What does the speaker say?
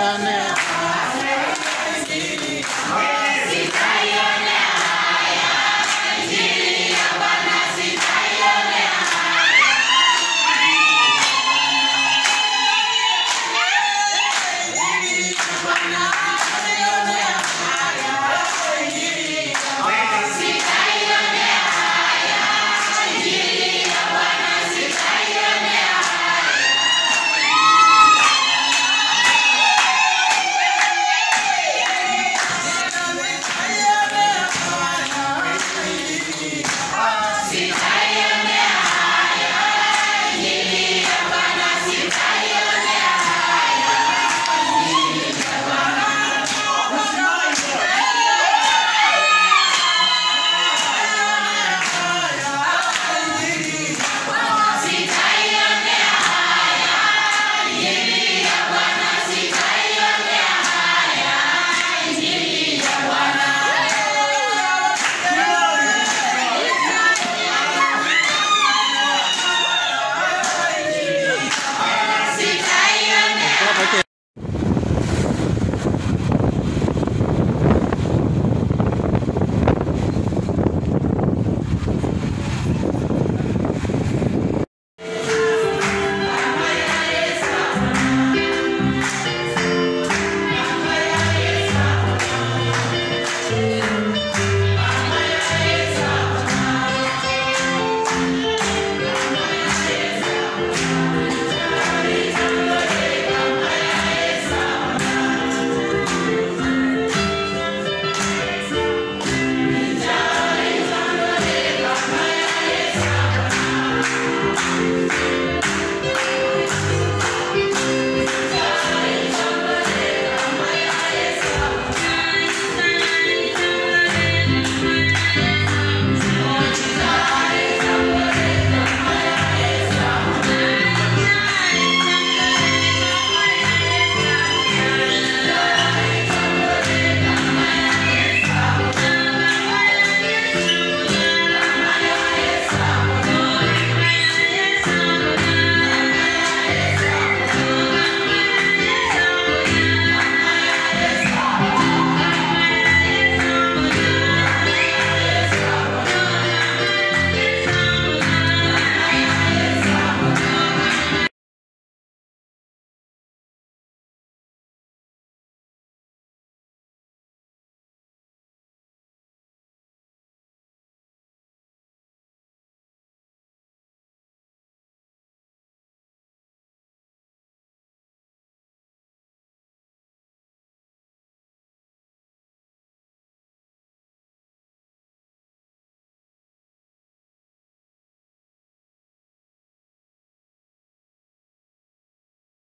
Amen.